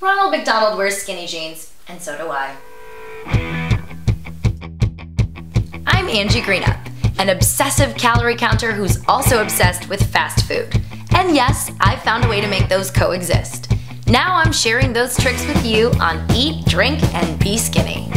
Ronald McDonald wears skinny jeans, and so do I. I'm Angie Greenup, an obsessive calorie counter who's also obsessed with fast food. And yes, I've found a way to make those coexist. Now I'm sharing those tricks with you on Eat, Drink, and Be Skinny.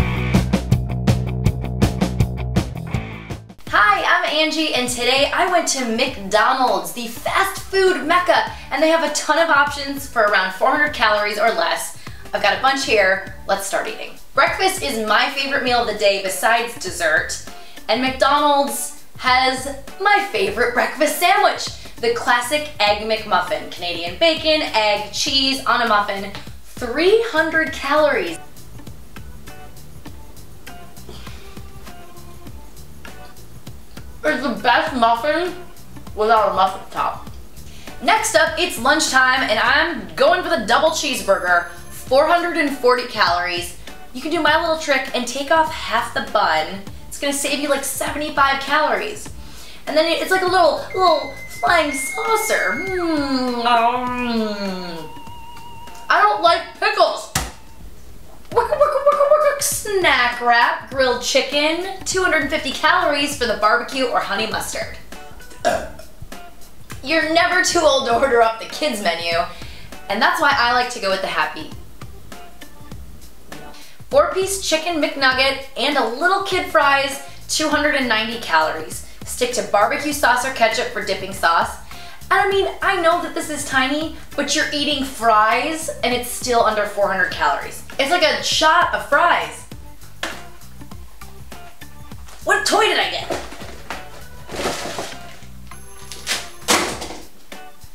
Angie, and today I went to McDonald's, the fast food mecca, and they have a ton of options for around 400 calories or less. I've got a bunch here. Let's start eating. Breakfast is my favorite meal of the day besides dessert, and McDonald's has my favorite breakfast sandwich, the classic Egg McMuffin. Canadian bacon, egg, cheese on a muffin, 300 calories. It's the best muffin without a muffin top. Next up, it's lunchtime and I'm going for the double cheeseburger, 440 calories. You can do my little trick and take off half the bun. It's gonna save you like 75 calories. And then it's like a little, little flying saucer. Mm. Wrap, grilled chicken, 250 calories for the barbecue or honey mustard. Uh. You're never too old to order up the kids menu, and that's why I like to go with the happy. Four piece chicken McNugget and a little kid fries, 290 calories. Stick to barbecue sauce or ketchup for dipping sauce. And I mean, I know that this is tiny, but you're eating fries and it's still under 400 calories. It's like a shot of fries. What toy did I get?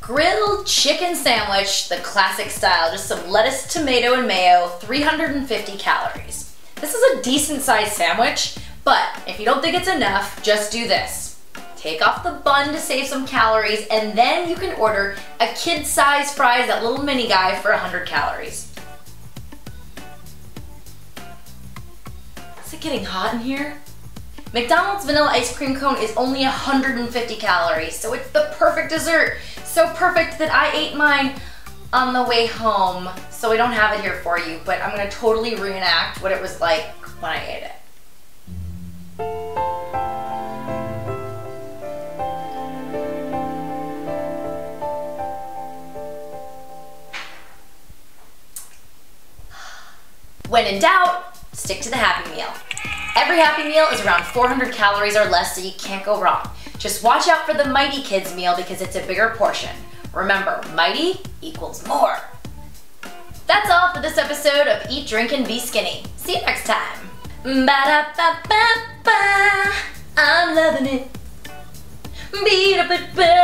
Grilled chicken sandwich, the classic style, just some lettuce, tomato, and mayo, 350 calories. This is a decent sized sandwich, but if you don't think it's enough, just do this. Take off the bun to save some calories, and then you can order a kid-sized fries, that little mini guy, for 100 calories. Is it getting hot in here? McDonald's vanilla ice cream cone is only 150 calories, so it's the perfect dessert. So perfect that I ate mine on the way home, so I don't have it here for you, but I'm gonna totally reenact what it was like when I ate it. When in doubt, stick to the Happy Meal. Every Happy Meal is around 400 calories or less, so you can't go wrong. Just watch out for the Mighty Kids meal because it's a bigger portion. Remember, Mighty equals more. That's all for this episode of Eat, Drink, and Be Skinny. See you next time. Ba-da-ba-ba-ba, I'm loving it. Be-da-ba-ba.